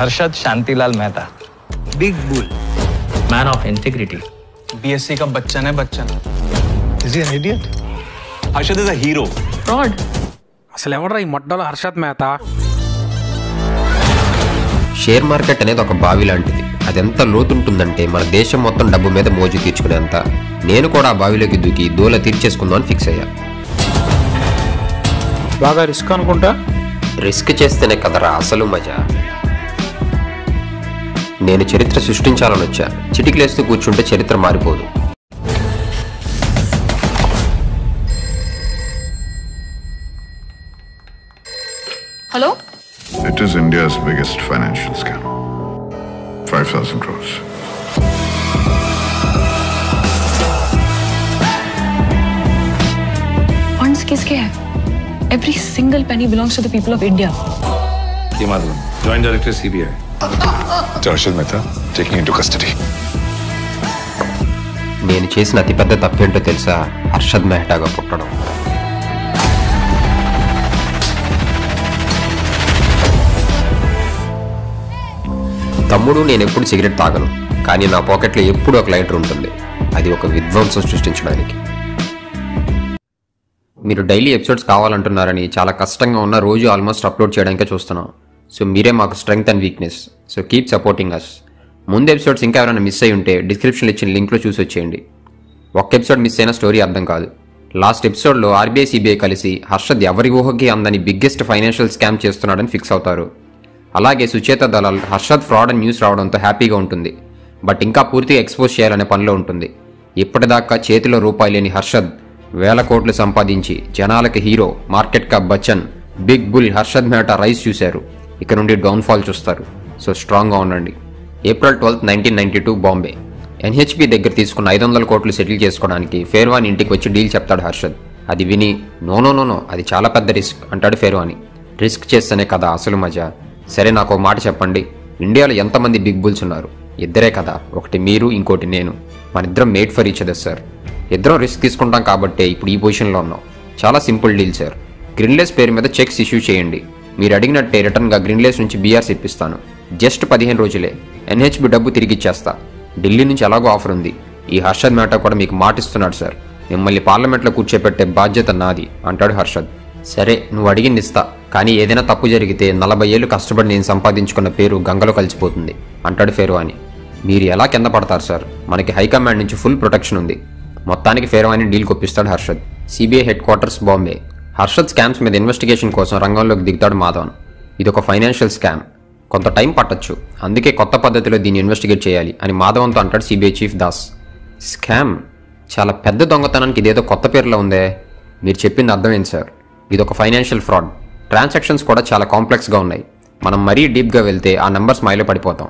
Harshad Shantilal Mehta big bull man of integrity BSC का बच्चन है Bachchan is an idiot Harshad is a hero fraud అసలు ఎవడరా ఈ మొట్టలో హర్షత్ మేత షేర్ మార్కెట్ అనేది ఒక బావి లాంటిది అది ఎంత లోతుంటుందంటే మన దేశం మొత్తం డబ్బు మీద మోజు తీర్చుకునేంత నేను కూడా ఆ బావిలోకి దూకి దూల తీర్చేసుకుందామని ఫిక్స్ అయ్యా బాగా రిస్క్ అనుకుంటా రిస్క్ చేస్తేనే కదరా అసలు మజా నేను చరిత్ర సృష్టించాలని వచ్చా చిటికలేస్తూ కూర్చుంటే చరిత్ర మారిపోదు hello It is India's biggest financial scam. 5,000 crores. Funds किसके हैं every single penny belongs to the people of India ये Madhavan joint director CBI Arshad Mehta taking into custody నేను చేసిన అతిపెద్ద తప్పేంటో తెలుసా? హర్షద్ మెహటాగా పుట్టడం. తమ్ముడు నేను ఎప్పుడు సిగరెట్ తాగను కానీ నా పాకెట్లో ఎప్పుడు ఒక లైటర్ ఉంటుంది. అది ఒక విధ్వంసం సృష్టించడానికి. మీరు డైలీ ఎపిసోడ్స్ కావాలంటున్నారని చాలా కష్టంగా ఉన్న రోజు ఆల్మోస్ట్ అప్లోడ్ చేయడానికే చూస్తున్నాం. సో మీరే మాకు strength and weakness so keep supporting us ముందు ఎపిసోడ్స్ ఇంకా ఎవరైనా మిస్ అయి ఉంటే డిస్క్రిప్షన్లో ఇచ్చిన లింక్లో చూసి వచ్చేయండి. ఒక్క ఎపిసోడ్ మిస్ అయిన స్టోరీ అర్థం కాదు. లాస్ట్ ఎపిసోడ్లో ఆర్బీఐ సిబిఐ కలిసి హర్షద్ ఎవరి ఊహకి అందని బిగ్గెస్ట్ ఫైనాన్షియల్ స్కామ్ చేస్తున్నాడని ఫిక్స్ అవుతారు. అలాగే సుచేత దళాల్ హర్షద్ ఫ్రాడ్ అని న్యూస్ రావడంతో హ్యాపీగా ఉంటుంది. బట్ ఇంకా పూర్తిగా ఎక్స్పోజ్ చేయాలనే పనిలో ఉంటుంది. ఇప్పటిదాకా చేతిలో రూపాయి లేని హర్షద్ వేల కోట్లు సంపాదించి జనాలకి hero market cap Bachchan big bull Harshad మేట rise చూశారు. ఇక్కడ నుండి డౌన్ఫాల్ చూస్తారు. సో స్ట్రాంగ్గా ఉండండి. April twelfth nineteen ninety two Bombay. NHB దగ్గర తీసుకున్న ఐదు వందల కోట్లు సెటిల్ చేసుకోవడానికి ఫేర్వాన్ ఇంటికి వచ్చి డీల్ చెప్తాడు హర్షద్. అది విని నో నో నో అది చాలా పెద్ద రిస్క్ అంటాడు ఫేర్వాని. రిస్క్ చేస్తేనే కదా అసలు మజా. సరే నాకు ఒక మాట చెప్పండి. ఇండియాలో ఎంతమంది బిగ్ బుల్స్ ఉన్నారు? ఇద్దరే కదా. ఒకటి మీరు ఇంకోటి నేను. మనిద్దరం made for each other sir. ఇద్దరం రిస్క్ తీసుకుంటాం కాబట్టే ఇప్పుడు ఈ పొజిషన్లో ఉన్నాం. చాలా సింపుల్ డీల్ సార్. గ్రిన్లెస్ పేరు మీద చెక్స్ ఇష్యూ చేయండి. మీరు అడిగినట్టే రిటర్న్గా గ్రీన్లేస్ నుంచి బీఆర్స్ ఇప్పిస్తాను. జస్ట్ పదిహేను రోజులే. ఎన్హెచ్బి డబ్బు తిరిగిచ్చేస్తా ఢిల్లీ నుంచి ఎలాగో ఆఫర్ ఉంది. ఈ హర్షద్ మేటా కూడా మీకు మాటిస్తున్నాడు సార్. మిమ్మల్ని పార్లమెంట్లో కూర్చోపెట్టే బాధ్యత నాది అంటాడు హర్షద్. సరే నువ్వు అడిగింది ఇస్తా. కానీ ఏదైనా తప్పు జరిగితే నలభై ఏళ్ళు కష్టపడి నేను సంపాదించుకున్న పేరు గంగలో కలిసిపోతుంది అంటాడు ఫేర్వాని. మీరు ఎలా కింద పడతారు సార్? మనకి హైకమాండ్ నుంచి ఫుల్ ప్రొటెక్షన్ ఉంది. మొత్తానికి Pherwani deal కొప్పిస్తాడు Harshad. CBI headquarters Bombay. Harshad scams మీద ఇన్వెస్టిగేషన్ కోసం రంగంలోకి దిగుతాడు మాధవన్. ఇది ఒక ఫైనాన్షియల్ స్కామ్. కొంత టైం పట్టచ్చు. అందుకే కొత్త పద్ధతిలో దీన్ని ఇన్వెస్టిగేట్ చేయాలి అని మాధవన్తో అంటాడు సిబిఐ చీఫ్ దాస్. స్కామ్? చాలా పెద్ద దొంగతనానికి ఇదేదో కొత్త పేరులో ఉందే? మీరు చెప్పింది అర్థమైంది సార్. ఇది ఒక ఫైనాన్షియల్ ఫ్రాడ్. ట్రాన్సాక్షన్స్ కూడా చాలా కాంప్లెక్స్గా ఉన్నాయి. మనం మరీ డీప్గా వెళ్తే ఆ నెంబర్స్ మైలో పడిపోతాం.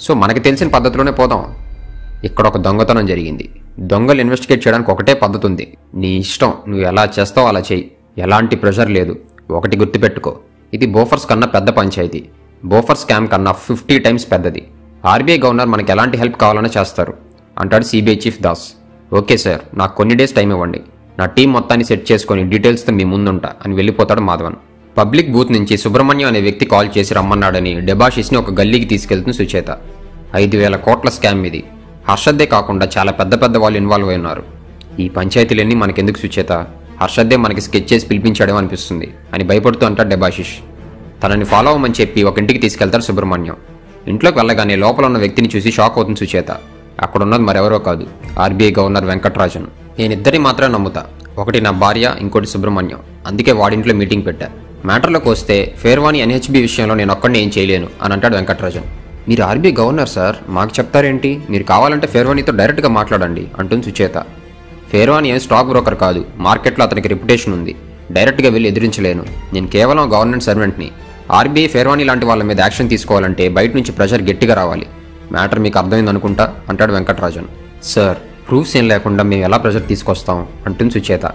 సో మనకి తెలిసిన పద్ధతిలోనే పోదాం. ఇక్కడ ఒక దొంగతనం జరిగింది. దొంగలు ఇన్వెస్టిగేట్ చేయడానికి ఒకటే పద్ధతి ఉంది. నీ ఇష్టం. నువ్వు ఎలా చేస్తావో అలా చేయి. ఎలాంటి ప్రెషర్ లేదు. ఒకటి గుర్తుపెట్టుకో. ఇది బోఫర్స్ కన్నా పెద్ద పంచాయతీ. బోఫర్ స్కామ్ కన్నా ఫిఫ్టీ టైమ్స్ పెద్దది. ఆర్బీఐ గవర్నర్ మనకి ఎలాంటి హెల్ప్ కావాలన్నా చేస్తారు. అంటాడు CBI chief Das. Okay sir నాకు కొన్ని డేస్ టైం ఇవ్వండి. నా టీం మొత్తాన్ని సెట్ చేసుకొని డీటెయిల్స్తో మీ ముందుంటా అని వెళ్ళిపోతాడు మాధవన్. పబ్లిక్ బూత్ నుంచి సుబ్రహ్మణ్యం అనే వ్యక్తి కాల్ చేసి రమ్మన్నాడని డెబాషిస్ని ఒక గల్లీకి తీసుకెళ్తుంది సుచేత. ఐదు వేల కోట్ల స్కామ్ ఇది. హర్షద్దే కాకుండా చాలా పెద్ద పెద్ద వాళ్ళు ఇన్వాల్వ్ అయి ఉన్నారు. ఈ పంచాయతీలన్నీ మనకెందుకు సుచేత? హర్షద్దే మనకి స్కెచ్ చేసి పిలిపించాడేమో అనిపిస్తుంది. అని భయపడుతూ అంటాడు డెబాషిష్. తనని ఫాలో అవ్వమని చెప్పి ఒక ఇంటికి తీసుకెళ్తారు సుబ్రహ్మణ్యం. ఇంట్లోకి వెళ్ళగానే లోపల ఉన్న వ్యక్తిని చూసి షాక్ అవుతుంది సుచేత. అక్కడ ఉన్నది మరెవరో కాదు. RBI governor వెంకట్రాజన్. నేనిద్దరిని మాత్రమే నమ్ముతా. ఒకటి నా భార్య ఇంకోటి సుబ్రహ్మణ్యం. అందుకే వాడింట్లో మీటింగ్ పెట్టా. మ్యాటర్లోకి వస్తే ఫేర్వాణి ఎన్హెచ్బి విషయంలో నేను ఒక్కడిని ఏం చేయలేను అని అంటాడు వెంకట్రాజన్. మీరు ఆర్బీఐ గవర్నర్ సార్ మాకు చెప్తారేంటి? మీరు కావాలంటే ఫేర్వాణితో డైరెక్ట్గా మాట్లాడండి అంటుంది సుచేత. ఫేర్వాన్ ఏం స్టాక్ బ్రోకర్ కాదు. మార్కెట్లో అతనికి రెప్యుటేషన్ ఉంది. డైరెక్ట్గా వెళ్ళి ఎదిరించలేను. నేను కేవలం గవర్నమెంట్ సర్వెంట్ని. ఆర్బీఐ ఫేర్వానీ లాంటి వాళ్ళ మీద యాక్షన్ తీసుకోవాలంటే బయట నుంచి ప్రెషర్ గట్టిగా రావాలి. మ్యాటర్ మీకు అర్థమైంది అనుకుంటా? అంటాడు వెంకటరాజన్. సార్ ప్రూఫ్స్ ఏం లేకుండా మేము ఎలా ప్రెషర్ తీసుకొస్తాం? అంటుంది సుచేత.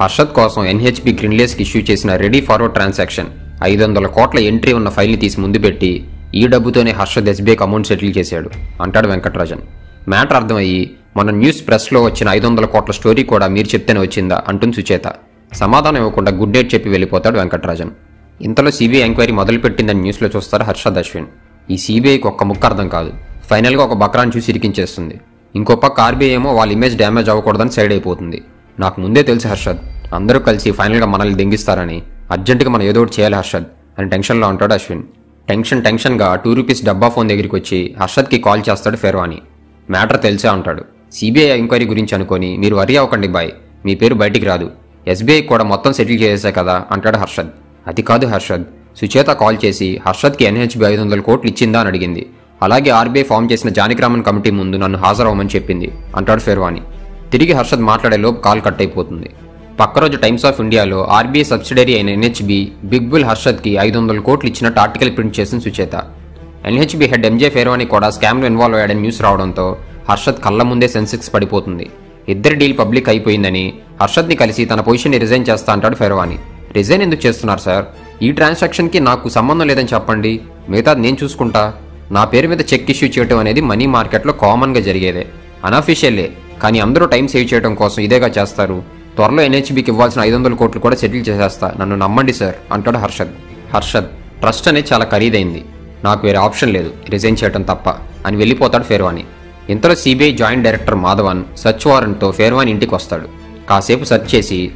హర్షద్ కోసం ఎన్హెచ్బి గ్రీన్లేస్కి ఇష్యూ చేసిన రెడీ ఫార్వర్డ్ ట్రాన్సాక్షన్. ఐదు వందల కోట్ల ఎంట్రీ ఉన్న ఫైల్ని తీసి ముందు పెట్టి ఈ డబ్బుతోనే హర్షద్ ఎస్బీఐకి అమౌంట్ సెటిల్ చేశాడు. అంటాడు వెంకటరాజన్. మ్యాటర్ అర్థమయ్యి మన న్యూస్ ప్రెస్లో వచ్చిన ఐదు వందల కోట్ల స్టోరీ కూడా మీరు చెప్తేనే వచ్చిందా? అంటుంది సుచేత. సమాధానం ఇవ్వకుండా గుడ్ డేట్ చెప్పి వెళ్ళిపోతాడు వెంకటరాజన్. ఇంతలో సిబిఐ ఎంక్వైరీ మొదలుపెట్టిందని న్యూస్లో చూస్తారు హర్షద్ అశ్విన్ ఈ సిబిఐకి ఒక్క ముక్క అర్థం కాదు. ఫైనల్గా ఒక బక్రాన్ని చూసి ఇరికించేస్తుంది. ఇంకో పక్క ఆర్బీఐ ఏమో వాళ్ళ ఇమేజ్ డ్యామేజ్ అవ్వకూడదని సైడ్ అయిపోతుంది. నాకు ముందే తెలుసు హర్షద్. అందరూ కలిసి ఫైనల్గా మనల్ని దెంగిస్తారని. అర్జెంటుగా మనం ఏదో ఒకటి చేయాలి హర్షద్ అని టెన్షన్లో ఉంటాడు అశ్విన్. టెన్షన్ టెన్షన్గా టూ రూపీస్ డబ్బా ఫోన్ దగ్గరికి వచ్చి హర్షద్కి కాల్ చేస్తాడు ఫెర్వాని. మ్యాటర్ తెలిసే ఉంటాడు సిబిఐ ఎంక్వైరీ గురించి అనుకొని మీరు వరి అవ్వకండి బాయ్. మీ పేరు బయటికి రాదు. ఎస్బీఐ కూడా మొత్తం సెటిల్ చేసే కదా అంటాడు హర్షద్. అది కాదు హర్షద్. సుచేత కాల్ చేసి హర్షద్కి ఎన్హెచ్బి ఐదు వందల కోట్లు ఇచ్చిందా అని అడిగింది. అలాగే ఆర్బీఐ ఫామ్ చేసిన జానకిరామన్ కమిటీ ముందు నన్ను హాజరవ్వమని చెప్పింది అంటాడు ఫెర్వాని. తిరిగి హర్షద్ మాట్లాడే లోపు కాల్ కట్ అయిపోతుంది. పక్క రోజు టైమ్స్ ఆఫ్ ఇండియాలో ఆర్బీఐ సబ్సిడరీ అయిన ఎన్హెచ్బి బిగ్ బుల్ హర్షద్కి ఐదు వందల కోట్లు ఇచ్చినట్టు ఆర్టికల్ ప్రింట్ చేసిన Sucheta. NHB head MJ Pherwani కూడా స్కామ్లో ఇన్వాల్వ్ అయ్యాడని న్యూస్ రావడంతో హర్షద్ కళ్ళ ముందే సెన్సెక్స్ పడిపోతుంది. ఇద్దరి డీల్ పబ్లిక్ అయిపోయిందని హర్షద్ని కలిసి తన పొజిషన్ని రిజైన్ చేస్తా అంటాడు ఫెర్వాని. రిజైన్ ఎందుకు చేస్తున్నారు సార్? ఈ ట్రాన్సాక్షన్కి నాకు సంబంధం లేదని చెప్పండి. మిగతాది నేను చూసుకుంటా. నా పేరు మీద చెక్ ఇష్యూ చేయటం అనేది మనీ మార్కెట్లో కామన్గా జరిగేదే. అనఫీషియల్లే కానీ అందరూ టైం సేవ్ చేయడం కోసం ఇదేగా చేస్తారు. త్వరలో ఎన్హెచ్బికి ఇవ్వాల్సిన ఐదు వందల కోట్లు కూడా సెటిల్ చేసేస్తా. నన్ను నమ్మండి సార్ అంటాడు హర్షద్. హర్షద్ ట్రస్ట్ అనేది చాలా ఖరీదైంది. నాకు వేరే ఆప్షన్ లేదు. రిజైన్ చేయడం తప్ప అని వెళ్ళిపోతాడు ఫేర్వాని. ఇంతలో CBI joint director Madhavan search వారెంట్తో Pherwani ఇంటికి వస్తాడు. కాసేపు సర్చ్ చేసి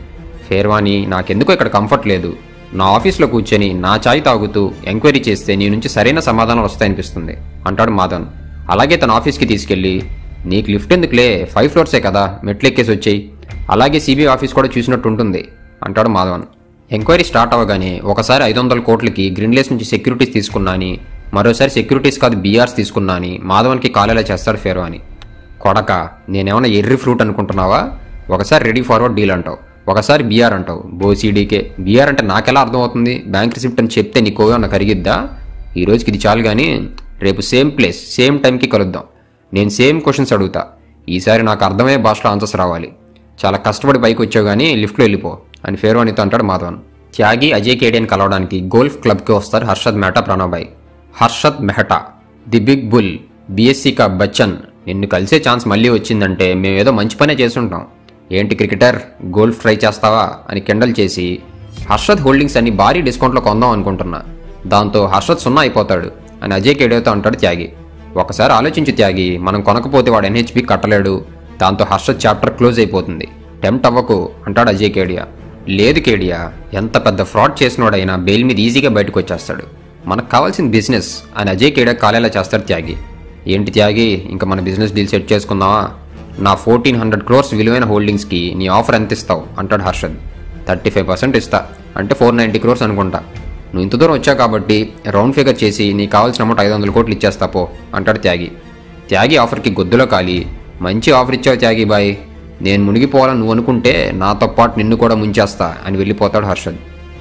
ఫేర్వాని నాకెందుకో ఇక్కడ కంఫర్ట్ లేదు. నా ఆఫీస్లో కూర్చొని నా ఛాయ్ తాగుతూ ఎంక్వైరీ చేస్తే నీ నుంచి సరైన సమాధానం వస్తాయనిపిస్తుంది అంటాడు మాధవన్. అలాగే తన ఆఫీస్కి తీసుకెళ్ళి నీకు లిఫ్ట్ ఎందుకులే? ఫైవ్ ఫ్లోర్సే కదా. మెట్లెక్కేసి వచ్చాయి. అలాగే సిబిఐ ఆఫీస్ కూడా చూసినట్టు ఉంటుంది అంటాడు మాధవన్. ఎంక్వైరీ స్టార్ట్ అవ్వగానే ఒకసారి ఐదు వందల కోట్లకి గ్రీన్లేస్ నుంచి సెక్యూరిటీస్ తీసుకున్నా అని మరోసారి సెక్యూరిటీస్ కాదు బీఆర్స్ తీసుకున్నా అని. మాధవన్కి కాలేలా చేస్తాడు ఫేరో అని. కొడక నేనేమన్నా ఎర్రి ఫ్రూట్ అనుకుంటున్నావా? ఒకసారి రెడీ ఫార్వర్డ్ డీల్ అంటావు. ఒకసారి బీఆర్ అంటావు. బోసీడీకే బీఆర్ అంటే నాకెలా అర్థమవుతుంది? బ్యాంక్ రిసిప్ట్ అని చెప్తే నీకు ఏమన్నా కరిగిద్దా? ఈ రోజుకి ఇది చాలు కానీ రేపు సేమ్ ప్లేస్ సేమ్ టైంకి కలుద్దాం. నేను సేమ్ క్వశ్చన్స్ అడుగుతా. ఈసారి నాకు అర్థమయ్యే భాషలో ఆన్సర్స్ రావాలి. చాలా కష్టపడి పైకి వచ్చావు కానీ లిఫ్ట్లో వెళ్ళిపో అని ఫేర్వానితో అంటాడు మాధవన్. త్యాగి అజయ్ కేడియన్ కలవడానికి గోల్ఫ్ క్లబ్కి వస్తారు Harshad Mehta ప్రణాబాయ్ Harshad Mehta the big bull BSE Bachchan నిన్ను కలిసే ఛాన్స్ మళ్ళీ వచ్చిందంటే మేమేదో మంచి పనే చేసుంటాం ఏంటి క్రికెటర్? గోల్ఫ్ ట్రై చేస్తావా? అని కెండల్ చేసి హర్షద్ హోల్డింగ్స్ అన్ని భారీ డిస్కౌంట్లో కొందాం అనుకుంటున్నా. దాంతో హర్షద్ సున్నా అయిపోతాడు అని అజయ్ కేడేతో అంటాడు త్యాగి. ఒకసారి ఆలోచించి త్యాగి మనం కొనకపోతే వాడు ఎన్హెచ్పి కట్టలేడు. దాంతో హర్షద్ చాప్టర్ క్లోజ్ అయిపోతుంది. టెంప్ట్ అవ్వకు అంటాడు అజయ్ కేడియా. లేదు కేడియా ఎంత పెద్ద ఫ్రాడ్ చేసినోడైనా బెయిల్ మీద ఈజీగా బయటకు వచ్చేస్తాడు. మనకు కావాల్సిన బిజినెస్ అని అజయ్ కేడా కాలేలా చేస్తాడు త్యాగి. ఏంటి త్యాగి ఇంకా మన బిజినెస్ డీల్ సెట్ చేసుకుందామా? నా ఫోర్టీన్ హండ్రెడ్ క్రోర్స్ విలువైన హోల్డింగ్స్కి నీ ఆఫర్ ఎంత ఇస్తావు? అంటాడు హర్షద్. థర్టీ ఫైవ్ పర్సెంట్ ఇస్తా. అంటే ఫోర్ నైంటీ క్రోర్స్ అనుకుంటా. నువ్వు ఇంత దూరం వచ్చావు కాబట్టి రౌండ్ ఫిగర్ చేసి నీకు కావాల్సిన అమౌంట్ ఐదు వందల కోట్లు ఇచ్చేస్తా పో అంటాడు త్యాగి. త్యాగి ఆఫర్కి గొద్దులో కాలి. మంచి ఆఫర్ ఇచ్చావు త్యాగి బాయ్. నేను మునిగిపోవాలని నువ్వు అనుకుంటే నాతో పాటు నిన్ను కూడా ముంచేస్తా అని వెళ్ళిపోతాడు హర్షద్.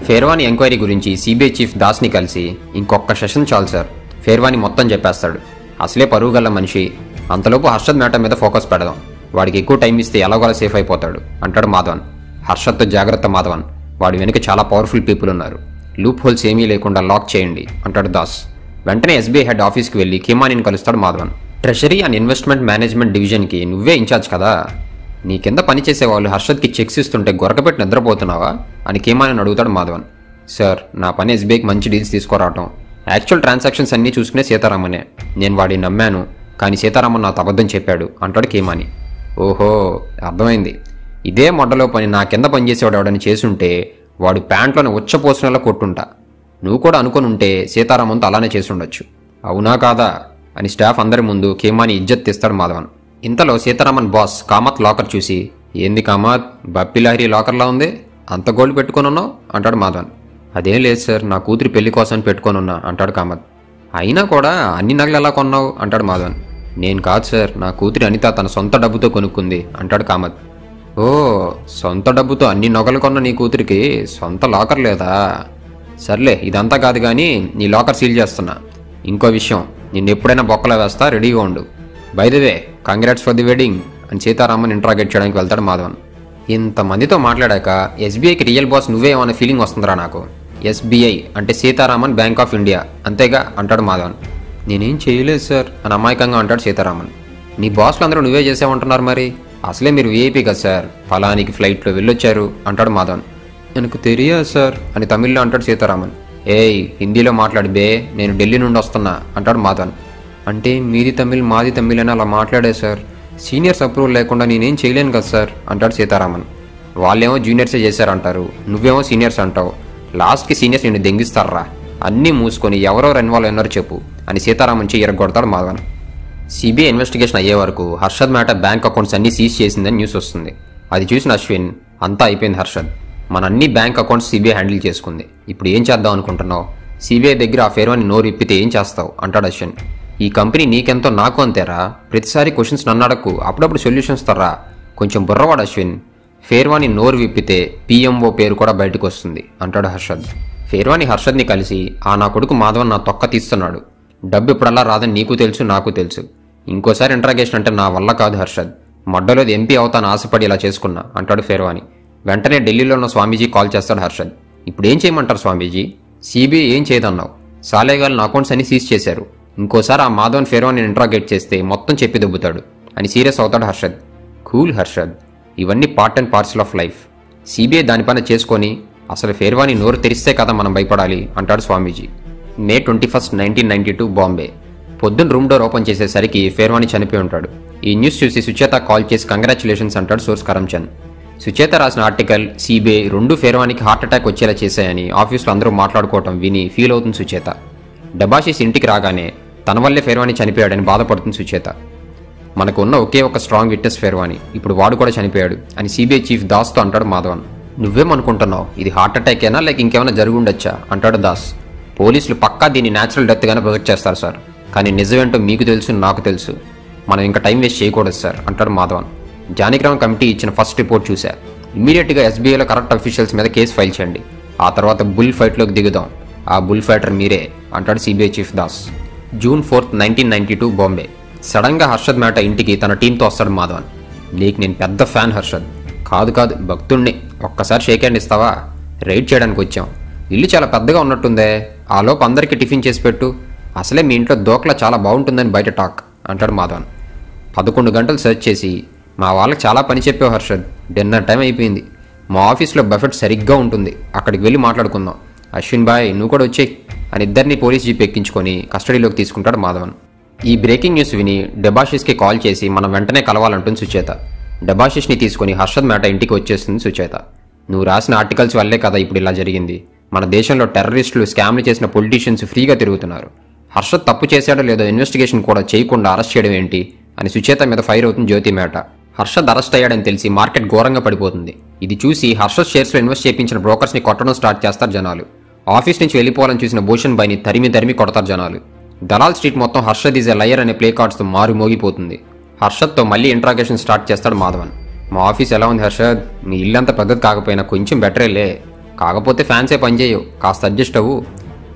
ఫేర్వాని ఎంక్వైరీ గురించి సిబిఐ చీఫ్ దాస్ని కలిసి ఇంకొక సెషన్ చాలు సార్. ఫేర్వాని మొత్తం చెప్పేస్తాడు. అసలే పరువు గల మనిషి. అంతలోపు హర్షద్ మేట మీద ఫోకస్ పెడదాం. వాడికి ఎక్కువ టైం ఇస్తే ఎలాగోలా సేఫ్ అయిపోతాడు. అంటాడు మాధవన్. హర్షద్తో జాగ్రత్త మాధవన్. వాడి వెనుక చాలా పవర్ఫుల్ పీపుల్ ఉన్నారు. లూప్ హోల్స్ ఏమీ లేకుండా లాక్ చేయండి అంటాడు దాస్. వెంటనే ఎస్బీఐ హెడ్ ఆఫీస్కి వెళ్ళి కిమానిని కలుస్తాడు Madhavan. Treasury and investment management డివిజన్కి నువ్వే ఇన్ఛార్జ్ కదా? నీ కింద పనిచేసే వాళ్ళు హర్షద్కి చెక్స్ ఇస్తుంటే గొరకపెట్టి నిద్రపోతున్నావా? అని కేమాని అడుగుతాడు మాధవన్. సార్ నా పని ఎస్బీఐకి మంచి డీల్స్ తీసుకురావటం. యాక్చువల్ ట్రాన్సాక్షన్స్ అన్నీ చూసుకునే సీతారామనే. నేను వాడిని నమ్మాను కానీ సీతారామన్ నాతో అబద్ధం చెప్పాడు అంటాడు కేమాని. ఓహో అర్థమైంది. ఇదే మొడ్డలో పని నా కింద పనిచేసేవాడు ఎవడని చేసుంటే వాడు ప్యాంట్లోని ఉచ్చపోసినలా కొట్టుంటా. నువ్వు కూడా అనుకుని ఉంటే సీతారామంతో అలానే చేసుండొచ్చు. అవునా కాదా? అని స్టాఫ్ అందరి ముందు కేమాని ఇజ్జత్ తీస్తాడు మాధవన్. ఇంతలో సీతారామన్ బాస్ కామత్ లాకర్ చూసి ఏంది కామత్? బప్పి లహరి లాకర్లా ఉంది? అంత గోల్డ్ పెట్టుకొని ఉన్నావు అంటాడు మాధవన్. అదేం లేదు సార్ నా కూతురి పెళ్ళి కోసం పెట్టుకొనున్నా అంటాడు కామత్. అయినా కూడా అన్ని నగలు ఎలా కొన్నావు? అంటాడు మాధవన్. నేను కాదు సార్ నా కూతురి అనిత తన సొంత డబ్బుతో కొనుక్కుంది అంటాడు కామత్. ఓ సొంత డబ్బుతో అన్ని నగలు కొన్న నీ కూతురికి సొంత లాకర్ లేదా? సర్లే ఇదంతా కాదు కానీ నీ లాకర్ సీల్ చేస్తున్నా. ఇంకో విషయం నిన్ను ఎప్పుడైనా బొక్కలో వేస్తా రెడీగా ఉండు. By the way congrats for the wedding అని సీతారామన్ ఇంట్రాగేట్ చేయడానికి వెళ్తాడు మాధవన్. ఇంతమందితో మాట్లాడాక ఎస్బీఐకి రియల్ బాస్ నువ్వే అనే ఫీలింగ్ వస్తుందిరా నాకు. ఎస్బీఐ అంటే సీతారామన్ బ్యాంక్ ఆఫ్ ఇండియా అంతేగా? అంటాడు మాధవన్. నేనేం చేయలేదు సార్. అని అమాయకంగా అంటాడు సీతారామన్ నీ బాస్లు అందరూ నువ్వే చేసావంటున్నారు మరి? అసలే మీరు వీఐపీ కదా సార్. ఫలానికి ఫ్లైట్లో వెళ్ళొచ్చారు అంటాడు మాధవన్. నాకు తెలియదు సార్ అని తమిళ్ళో అంటాడు సీతారామన్ ఏయ్ హిందీలో మాట్లాడు బే. నేను ఢిల్లీ నుండి వస్తున్నా అంటాడు మాధవన్. అంటే మీది తమిళ్ మాది తమిళ్ అని అలా మాట్లాడే సార్. సీనియర్స్ అప్రూవల్ లేకుండా నేనేం చేయలేను కదా సార్ అంటాడు సీతారామన్. వాళ్ళేమో జూనియర్సే చేశారంటారు నువ్వేమో సీనియర్స్ అంటావు. లాస్ట్కి సీనియర్స్ నిన్ను దెంగిస్తారా? అన్నీ మూసుకొని ఎవరెవరు ఇన్వాల్వ్ అయినారో చెప్పు అని సీతారామన్ చెయ్యి ఎరగొడతాడు మాధవన్. సిబిఐ ఇన్వెస్టిగేషన్ అయ్యే వరకు హర్షద్ మేట బ్యాంక్ అకౌంట్స్ అన్నీ సీజ్ చేసిందని న్యూస్ వస్తుంది. అది చూసిన అశ్విన్ అంతా అయిపోయింది హర్షద్. మన అన్ని బ్యాంక్ అకౌంట్స్ సిబిఐ హ్యాండిల్ చేసుకుంది. ఇప్పుడు ఏం చేద్దాం అనుకుంటున్నావు? సిబిఐ దగ్గర ఆ ఫేర్వాన్ని నోరు ఇప్పితే ఏం చేస్తావు? అంటాడు అశ్విన్. ఈ కంపెనీ నీకెంతో నాకు అంతేరా? ప్రతిసారి క్వశ్చన్స్ నన్ను అడక్కు. అప్పుడప్పుడు సొల్యూషన్స్ తర్రా. కొంచెం బుర్రవాడు అశ్విన్. ఫేర్వాణి నోరు విప్పితే పిఎంఓ పేరు కూడా బయటకు వస్తుంది అంటాడు హర్షద్. ఫేర్వాణి హర్షద్ని కలిసి ఆ నా కొడుకు మాధవన్ నా తొక్క తీస్తున్నాడు. డబ్బు ఇప్పుడల్లా రాదని నీకు తెలుసు నాకు తెలుసు. ఇంకోసారి ఇంట్రాగేషన్ అంటే నా వల్ల కాదు హర్షద్. మడ్డలోది ఎంపీ అవుతాను ఆశపడి ఇలా చేసుకున్నా అంటాడు ఫేర్వాణి వెంటనే ఢిల్లీలో ఉన్న స్వామీజీ కాల్ చేస్తాడు హర్షద్. ఇప్పుడు ఏం చేయమంటారు స్వామీజీ? సిబిఐ ఏం చేయదన్నావు? సాలేగాల్ నా అకౌంట్స్ అన్ని సీజ్ చేశారు. ఇంకోసారి ఆ మాధవన్ ఫెరోని ఇంట్రాగేట్ చేస్తే మొత్తం చెప్పి దొబ్బుతాడు. అని సీరియస్ అవుతాడు హర్షద్. కూల్ హర్షద్. ఇవన్నీ part and parcel of life CBI దానిపైన చేసుకొని అసలు ఫేర్వాని నోరు తెరిస్తే కదా మనం భయపడాలి అంటాడు Swamiji. May twenty first nineteen ninety two Bombay పొద్దున్న రూమ్ డోర్ ఓపెన్ చేసేసరికి ఫేర్వాని చనిపోయి ఉంటాడు. ఈ న్యూస్ చూసి సుచేత కాల్ చేసి కంగ్రాచులేషన్స్ అంటాడు సోర్స్ కరంచంద్ సుచేత రాసిన ఆర్టికల్ సిబిఐ రెండు ఫేర్వానికి హార్ట్ అటాక్ వచ్చేలా చేశాయని ఆఫీస్లో అందరూ మాట్లాడుకోవటం విని ఫీల్ అవుతుంది సుచేత. డబాషిస్ ఇంటికి రాగానే తన వల్లే ఫెర్వాణి చనిపోయాడని బాధపడుతుంది సుచేత. మనకు ఉన్న ఒకే ఒక స్ట్రాంగ్ విట్నెస్ ఫెర్వాణి ఇప్పుడు వాడు కూడా చనిపోయాడు అని సిబిఐ చీఫ్ దాస్తో అంటాడు మాధవన్. నువ్వేమనుకుంటున్నావు? ఇది హార్ట్ అటాకేనా లేక ఇంకేమైనా జరుగుండొచ్చా? అంటాడు దాస్. పోలీసులు పక్కా దీన్ని న్యాచురల్ డెత్గానే ప్రొజెక్ట్ చేస్తారు సార్. కానీ నిజమేంటో మీకు తెలుసు నాకు తెలుసు. మనం ఇంకా టైం వేస్ట్ చేయకూడదు సార్ అంటాడు మాధవన్. జానకిరామ్ కమిటీ ఇచ్చిన ఫస్ట్ రిపోర్ట్ చూశా. ఇమ్మీడియట్గా ఎస్బీఐలో కరెక్ట్ అఫీషియల్స్ మీద కేసు ఫైల్ చేయండి. ఆ తర్వాత బుల్ ఫైట్లోకి దిగుదాం. ఆ బుల్ ఫైటర్ మీరే అంటాడు CBI chief Das. June fourth nineteen ninety two Bombay. సడన్గా హర్షద్ మేట ఇంటికి తన టీంతో వస్తాడు మాధవన్. నీకు నేను పెద్ద ఫ్యాన్ హర్షద్. కాదు కాదు భక్తుణ్ణి. ఒక్కసారి షేక్ హ్యాండ్ ఇస్తావా? రైడ్ చేయడానికి వచ్చాం. ఇల్లు చాలా పెద్దగా ఉన్నట్టుందే. ఆ అందరికీ టిఫిన్ చేసి పెట్టు. అసలే మీ ఇంట్లో దోకల చాలా బాగుంటుందని బయట టాక్ అంటాడు మాధవన్. పదకొండు గంటలు సెర్చ్ చేసి మా వాళ్ళకి చాలా పని చెప్పావు హర్షద్. డిన్నర్ టైం అయిపోయింది. మా ఆఫీస్లో బఫెట్ సరిగ్గా ఉంటుంది. అక్కడికి వెళ్ళి మాట్లాడుకుందాం. అశ్విన్ బాయ్ నువ్వు కూడా వచ్చేయి. అని ఇద్దరిని పోలీస్ జీప్ ఎక్కించుకొని కస్టడీలోకి తీసుకుంటాడు మాధవన్. ఈ బ్రేకింగ్ న్యూస్ విని డెబాషిష్కి కాల్ చేసి మనం వెంటనే కలవాలంటుంది సుచేత. డెబాషిష్ని తీసుకుని హర్షద్ మేట ఇంటికి వచ్చేస్తుంది సుచేత. నువ్వు రాసిన ఆర్టికల్స్ వల్లే కదా ఇప్పుడు ఇలా జరిగింది. మన దేశంలో టెర్రరిస్టులు స్కామ్లు చేసిన పొలిటీషియన్స్ ఫ్రీగా తిరుగుతున్నారు. హర్షద్ తప్పు చేశాడో లేదో ఇన్వెస్టిగేషన్ కూడా చేయకుండా అరెస్ట్ చేయడం ఏంటి? అని సుచేత మీద ఫైర్ అవుతుంది జ్యోతి మేట. హర్షద్ అరెస్ట్ అయ్యాడని తెలిసి మార్కెట్ ఘోరంగా పడిపోతుంది. ఇది చూసి హర్షద్ షేర్స్లో ఇన్వెస్ట్ చేయించిన బ్రోకర్స్ని కొట్టడం స్టార్ట్ చేస్తారు జనాలు. ఆఫీస్ నుంచి వెళ్ళిపోవాలని చూసిన భూషణ్ బైని తరిమి తరిమి కొడతారు జనాలు. దలాల్ స్ట్రీట్ మొత్తం హర్షద్ ఈజ్ ఎ లయర్ అనే ప్లే కార్డ్స్తో మారు మోగిపోతుంది. హర్షద్తో మళ్ళీ ఇంట్రాగేషన్ స్టార్ట్ చేస్తాడు మాధవన్. మా ఆఫీస్ ఎలా ఉంది హర్షద్? మీ ఇల్లంత పెద్దది కాకపోయినా కొంచెం బెటరేలే కాకపోతే ఫ్యాన్సే పనిచేయవు కాస్త అడ్జస్ట్ అవ్వు.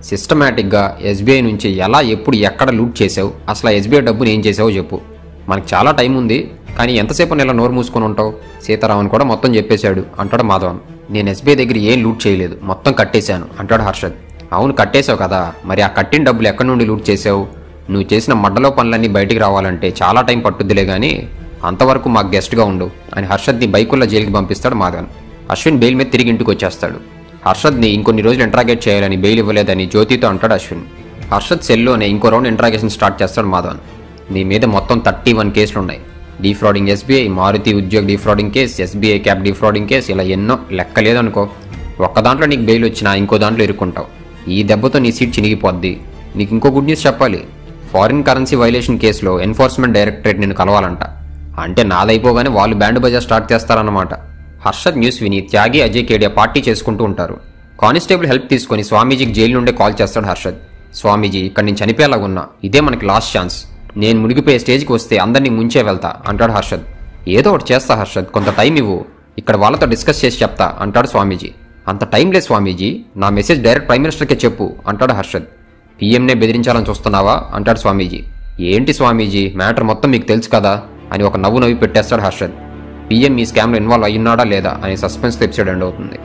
సిస్టమేటిక్గా ఎస్బీఐ నుంచి ఎలా ఎప్పుడు ఎక్కడ లూట్ చేసావు? అసలు ఆ ఎస్బీఐ డబ్బుని ఏం చేసావో చెప్పు. మనకు చాలా టైం ఉంది. కానీ ఎంతసేపు నెల నోరు మూసుకొని ఉంటావు? సీతారామన్ కూడా మొత్తం చెప్పేశాడు అంటాడు మాధవన్. నేను ఎస్బీఐ దగ్గర ఏం లూట్ చేయలేదు. మొత్తం కట్టేశాను. అంటాడు హర్షద్. అవును కట్టేశావు కదా. మరి ఆ కట్టిన డబ్బులు ఎక్కడి నుండి లూట్ చేసావు నువ్వు చేసిన మడ్డలో పనులన్నీ బయటికి రావాలంటే చాలా టైం పట్టుద్దిలే కానీ అంతవరకు మాకు గెస్ట్గా ఉండు అని హర్షద్ని బైకుల్లో జైలుకి పంపిస్తాడు మాధవన్. అశ్విన్ బెయిల్ మీద తిరిగి ఇంటికి వచ్చేస్తాడు. హర్షద్ని ఇంకొన్ని రోజులు ఇంట్రాగేట్ చేయాలని బెయిల్ ఇవ్వలేదని జ్యోతితో అంటాడు అశ్విన్. హర్షద్ సెల్లోనే ఇంకో రౌండ్ ఇంట్రాగేషన్ స్టార్ట్ చేస్తాడు మాధవన్. నీ మీద మొత్తం థర్టీ వన్ కేసులు ఉన్నాయి defrauding SBI Maruti Udyog defrauding case SBI cab defrauding case ఇలా ఎన్నో లెక్క లేదనుకో ఒక్క దాంట్లో నీకు బెయిల్ వచ్చినా ఇంకో దాంట్లో ఇరుక్కుంటావు. ఈ దెబ్బతో నీ సీట్ చినిగిపోద్ది. నీకు ఇంకో గుడ్ న్యూస్ చెప్పాలి. ఫారిన్ కరెన్సీ వైలేషన్ కేసులో ఎన్ఫోర్స్మెంట్ డైరెక్టరేట్ నేను కలవాలంట. అంటే నాదైపోగానే వాళ్ళు బ్యాండ్ బజార్ స్టార్ట్ చేస్తారన్నమాట. హర్షద్ న్యూస్ విని త్యాగి అజయ్ కేడియా పార్టీ చేసుకుంటూ ఉంటారు. కానిస్టేబుల్ హెల్ప్ తీసుకొని స్వామీజీకి జైలు నుండే కాల్ చేస్తాడు హర్షద్. స్వామీజీ ఇక్కడ నేను చనిపోయేలాగా ఉన్నా ఇదే మనకి లాస్ట్ ఛాన్స్ నేను మునిగిపోయే స్టేజ్కి వస్తే అందరినీ ముంచే వెళ్తా అంటాడు హర్షద్. ఏదో ఒకటి చేస్తా హర్షద్ కొంత టైం ఇవ్వు. ఇక్కడ వాళ్ళతో డిస్కస్ చేసి చెప్తా అంటాడు స్వామీజీ. అంత టైం లేదు స్వామీజీ నా మెసేజ్ డైరెక్ట్ ప్రైమ్ మినిస్టర్కే చెప్పు అంటాడు హర్షద్. పీఎంనే బెదిరించాలని చూస్తున్నావా అంటాడు స్వామీజీ. ఏంటి స్వామీజీ మ్యాటర్ మొత్తం మీకు తెలుసు కదా అని ఒక నవ్వు నవ్వి పెట్టేస్తాడు హర్షద్. పీఎం ఈ స్కామ్లో ఇన్వాల్వ్ అయ్యున్నాడా లేదా అనే సస్పెన్స్ ఎపిసోడ్ ఎండ్ అవుతుంది.